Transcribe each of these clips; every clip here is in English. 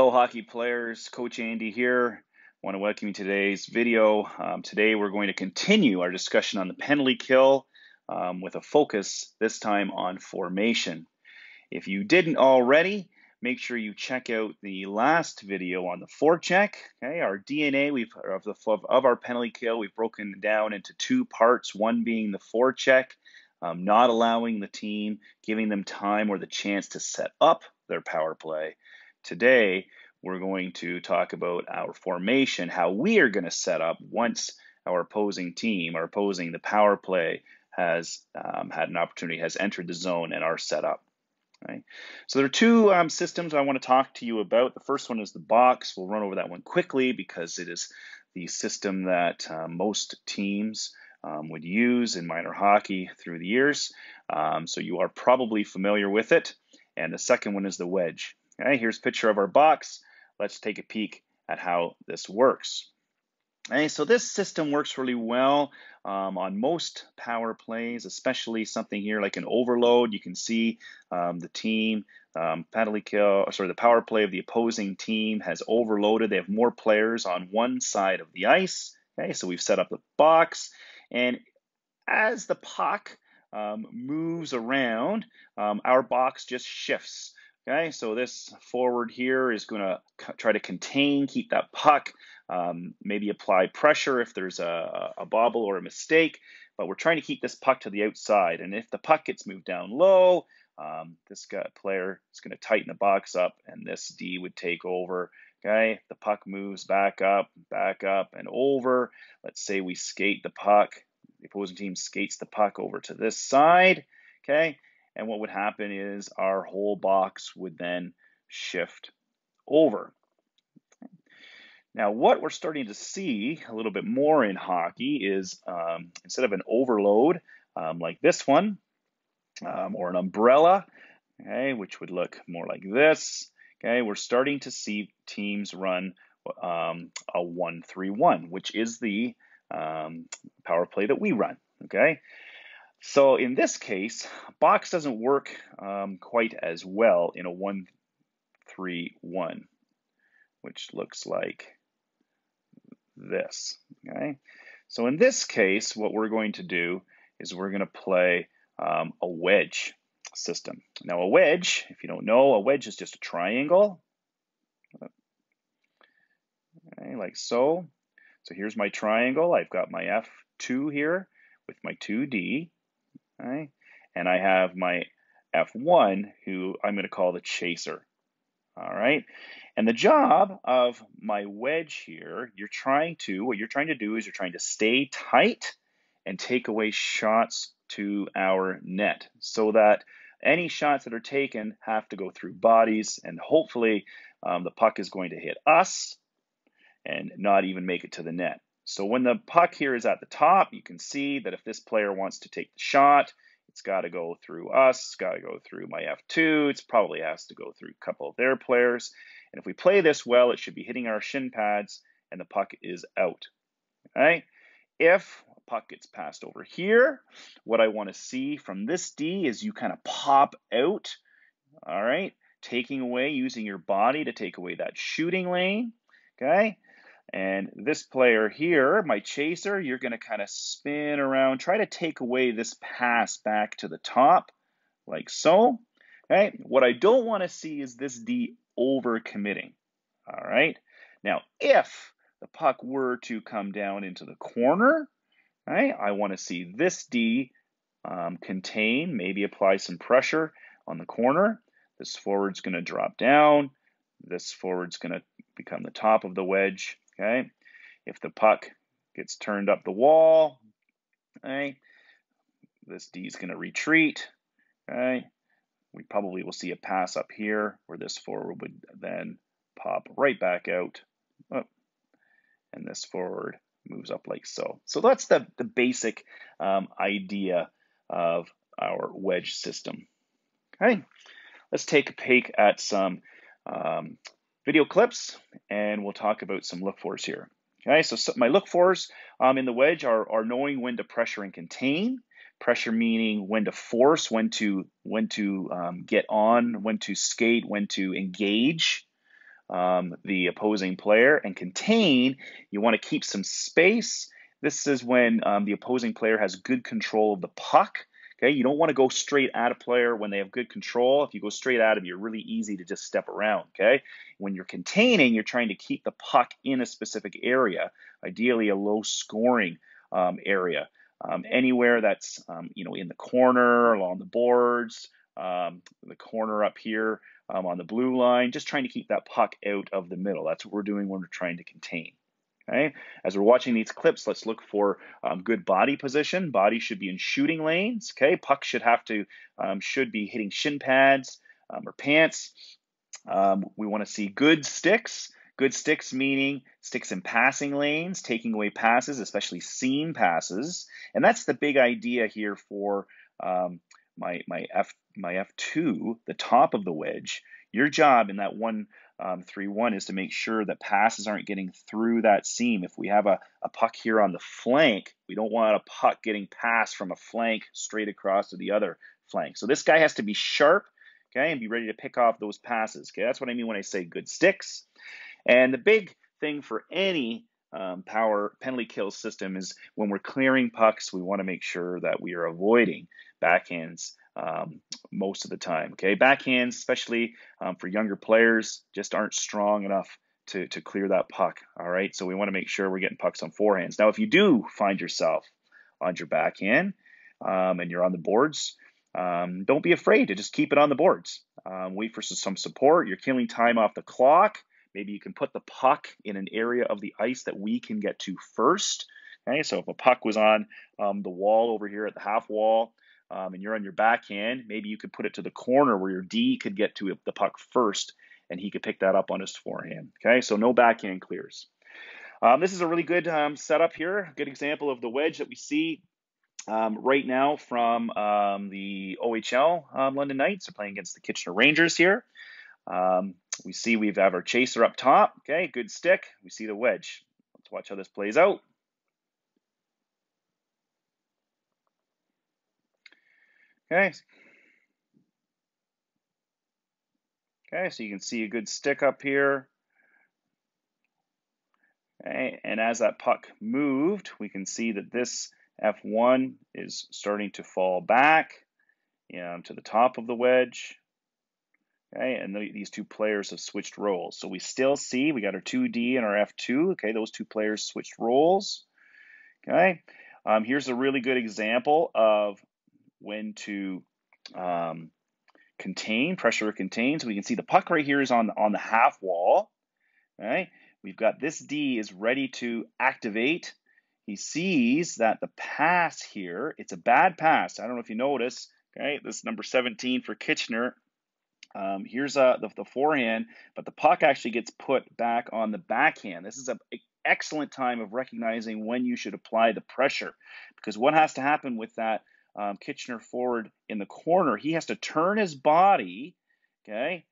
Hello, hockey players. Coach Andy here. want to welcome you to today's video. Um, today, we're going to continue our discussion on the penalty kill um, with a focus this time on formation. If you didn't already, make sure you check out the last video on the forecheck. Okay, our DNA we've of the of our penalty kill we've broken down into two parts. One being the forecheck, um, not allowing the team, giving them time or the chance to set up their power play. Today, we're going to talk about our formation, how we are going to set up once our opposing team, our opposing the power play has um, had an opportunity, has entered the zone and are set up. Right? So there are two um, systems I want to talk to you about. The first one is the box. We'll run over that one quickly because it is the system that uh, most teams um, would use in minor hockey through the years. Um, so you are probably familiar with it. And the second one is the wedge. Okay, here's a picture of our box. Let's take a peek at how this works. Okay, so this system works really well um, on most power plays, especially something here like an overload. You can see um, the team, um, penalty kill, sorry, the power play of the opposing team has overloaded. They have more players on one side of the ice. Okay, so we've set up the box, and as the puck um, moves around, um, our box just shifts. Okay, so this forward here is going to try to contain, keep that puck, um, maybe apply pressure if there's a, a bobble or a mistake, but we're trying to keep this puck to the outside. And if the puck gets moved down low, um, this guy, player is going to tighten the box up and this D would take over. Okay, the puck moves back up, back up, and over. Let's say we skate the puck. The opposing team skates the puck over to this side. Okay, and what would happen is our whole box would then shift over. Now, what we're starting to see a little bit more in hockey is um, instead of an overload um, like this one, um, or an umbrella, okay, which would look more like this, okay, we're starting to see teams run um, a 1-3-1, which is the um, power play that we run, okay? So in this case, box doesn't work um, quite as well in a 1 3 1, which looks like this. Okay, so in this case, what we're going to do is we're going to play um, a wedge system. Now, a wedge, if you don't know, a wedge is just a triangle, okay, like so. So here's my triangle. I've got my F2 here with my 2D. And I have my F1, who I'm going to call the chaser. All right. And the job of my wedge here, you're trying to, what you're trying to do is you're trying to stay tight and take away shots to our net so that any shots that are taken have to go through bodies and hopefully um, the puck is going to hit us and not even make it to the net. So when the puck here is at the top, you can see that if this player wants to take the shot, it's got to go through us, it's got to go through my F2, it's probably has to go through a couple of their players. And if we play this well, it should be hitting our shin pads and the puck is out. Okay? If a puck gets passed over here, what I want to see from this D is you kind of pop out, all right, taking away, using your body to take away that shooting lane, okay? And this player here, my chaser, you're going to kind of spin around, try to take away this pass back to the top, like so. Okay, what I don't want to see is this D over committing. All right, now if the puck were to come down into the corner, right, I want to see this D um, contain, maybe apply some pressure on the corner. This forward's going to drop down. This forward's going to become the top of the wedge. Okay, if the puck gets turned up the wall, okay, this D is going to retreat. Okay, we probably will see a pass up here where this forward would then pop right back out, oh, and this forward moves up like so. So that's the, the basic um, idea of our wedge system. Okay, let's take a peek at some um, video clips and we'll talk about some look fors here. Okay, so, so my look fors um, in the wedge are, are knowing when to pressure and contain. Pressure meaning when to force, when to when to um, get on, when to skate, when to engage. um, the opposing player. And contain, you want to keep some space. This is when um, the opposing player has good control of the puck. Okay, you don't want to go straight at a player when they have good control. If you go straight at them, you're really easy to just step around. Okay, when you're containing, you're trying to keep the puck in a specific area, ideally a low scoring um, area. Um, anywhere that's um, you know in the corner, along the boards, um, the corner up here um, on the blue line, just trying to keep that puck out of the middle. That's what we're doing when we're trying to contain. Okay? As we're watching these clips, let's look for um, good body position. Body should be in shooting lanes. Okay, puck should have to um, should be hitting shin pads um, or pants. Um, we want to see good sticks. Good sticks meaning sticks in passing lanes, taking away passes, especially seam passes, and that's the big idea here for um, my my f my f2, the top of the wedge. Your job in that one um, 3-1 is to make sure that passes aren't getting through that seam. If we have a, a puck here on the flank, we don't want a puck getting passed from a flank straight across to the other flank. So this guy has to be sharp, okay, and be ready to pick off those passes. Okay, that's what I mean when I say good sticks. And the big thing for any um, power penalty kill system is when we're clearing pucks, we want to make sure that we are avoiding backhands um, most of the time. Okay, backhands, especially um, for younger players, just aren't strong enough to, to clear that puck. All right, so we want to make sure we're getting pucks on forehands. Now, if you do find yourself on your backhand um, and you're on the boards, um, don't be afraid to just keep it on the boards. Um, wait for some support. You're killing time off the clock. Maybe you can put the puck in an area of the ice that we can get to first. Okay, so if a puck was on um, the wall over here at the half wall, um, and you're on your backhand, maybe you could put it to the corner where your D could get to the puck first, and he could pick that up on his forehand. Okay, so no backhand clears. Um, this is a really good um, setup here, good example of the wedge that we see um, right now from um, the OHL um, London Knights. are playing against the Kitchener Rangers here. Um, we see we have our chaser up top. Okay, good stick. We see the wedge. Let's watch how this plays out. Okay. Okay, so you can see a good stick up here. Okay, and as that puck moved, we can see that this F1 is starting to fall back you know, to the top of the wedge. Okay, and the, these two players have switched roles. So we still see we got our 2D and our F2. Okay, those two players switched roles. Okay, um, here's a really good example of when to um, contain, pressure contain. So we can see the puck right here is on, on the half wall. Right? We've got this D is ready to activate. He sees that the pass here, it's a bad pass. I don't know if you notice, okay, this number 17 for Kitchener. Um, here's uh, the, the forehand, but the puck actually gets put back on the backhand. This is an excellent time of recognizing when you should apply the pressure because what has to happen with that um, Kitchener forward in the corner, he has to turn his body, okay,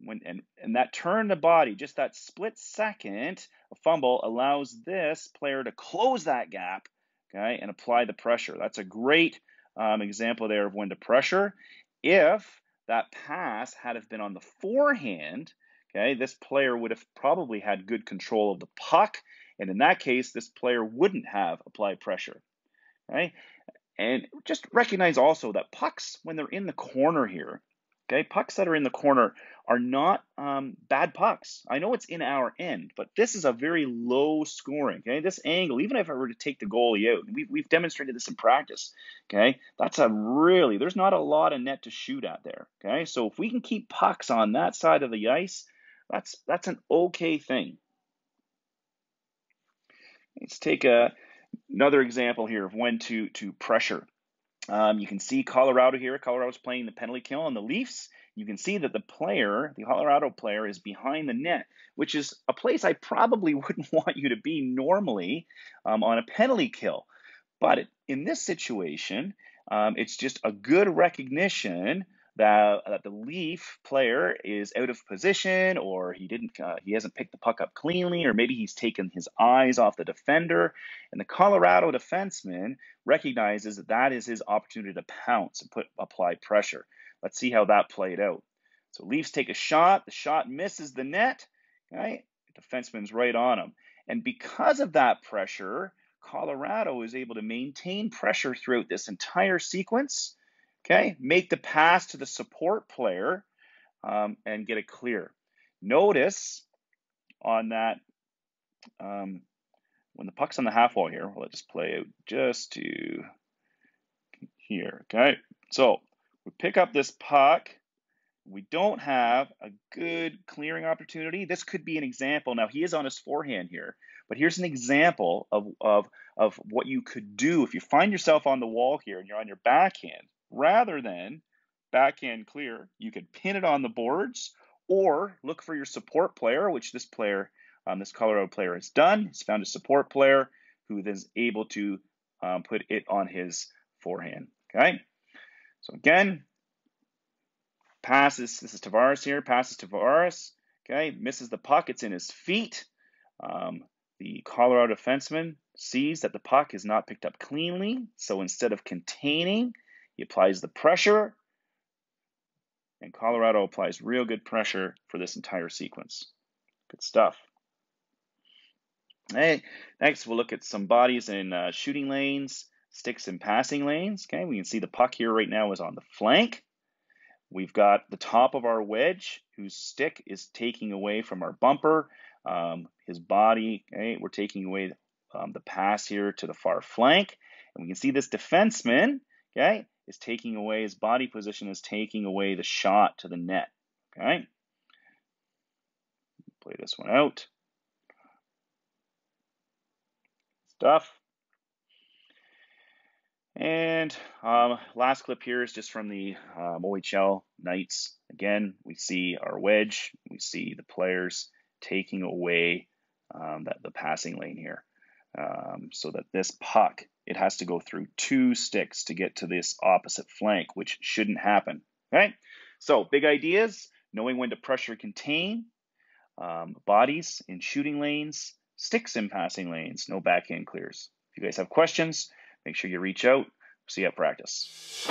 when and and that turn the body, just that split second, a fumble allows this player to close that gap, okay, and apply the pressure. That's a great um, example there of when to pressure. If that pass had have been on the forehand, okay, this player would have probably had good control of the puck, and in that case, this player wouldn't have applied pressure. Okay, and just recognize also that pucks, when they're in the corner here, okay, pucks that are in the corner are not um, bad pucks. I know it's in our end, but this is a very low scoring. Okay, this angle, even if I were to take the goalie out, we've, we've demonstrated this in practice. Okay, that's a really there's not a lot of net to shoot at there. Okay, so if we can keep pucks on that side of the ice, that's that's an okay thing. Let's take a Another example here of when to, to pressure. Um, you can see Colorado here. Colorado's playing the penalty kill on the Leafs. You can see that the player, the Colorado player, is behind the net, which is a place I probably wouldn't want you to be normally um, on a penalty kill. But in this situation, um, it's just a good recognition that, that the Leaf player is out of position or he didn't uh, he hasn't picked the puck up cleanly or maybe he's taken his eyes off the defender and the Colorado defenseman recognizes that that is his opportunity to pounce and put apply pressure. Let's see how that played out. So Leafs take a shot, the shot misses the net. Okay, defenseman's right on him. And because of that pressure, Colorado is able to maintain pressure throughout this entire sequence. Okay, make the pass to the support player um, and get it clear. Notice on that, um, when the puck's on the half wall here, we'll just play out just to here. Okay, so we pick up this puck we don't have a good clearing opportunity. This could be an example. Now, he is on his forehand here, but here's an example of, of, of what you could do if you find yourself on the wall here and you're on your backhand. Rather than backhand clear, you could pin it on the boards or look for your support player, which this player, um, this Colorado player has done. He's found a support player who is able to um, put it on his forehand. Okay. So again, passes, this is Tavares here, passes Tavares, okay, misses the puck, it's in his feet. Um, the Colorado defenseman sees that the puck is not picked up cleanly, so instead of containing, he applies the pressure, and Colorado applies real good pressure for this entire sequence. Good stuff. Hey, next we'll look at some bodies in uh, shooting lanes, sticks and passing lanes. Okay, we can see the puck here right now is on the flank. We've got the top of our wedge, whose stick is taking away from our bumper. Um, his body, okay, we're taking away um, the pass here to the far flank. And we can see this defenseman, okay, is taking away, his body position is taking away the shot to the net, okay? Play this one out. Stuff. And um, last clip here is just from the um, OHL Knights. Again, we see our wedge. We see the players taking away um, that, the passing lane here. Um, so that this puck, it has to go through two sticks to get to this opposite flank, which shouldn't happen. Okay? So big ideas, knowing when to pressure contain, um, bodies in shooting lanes, sticks in passing lanes, no backhand clears. If you guys have questions, Make sure you reach out. See you at practice.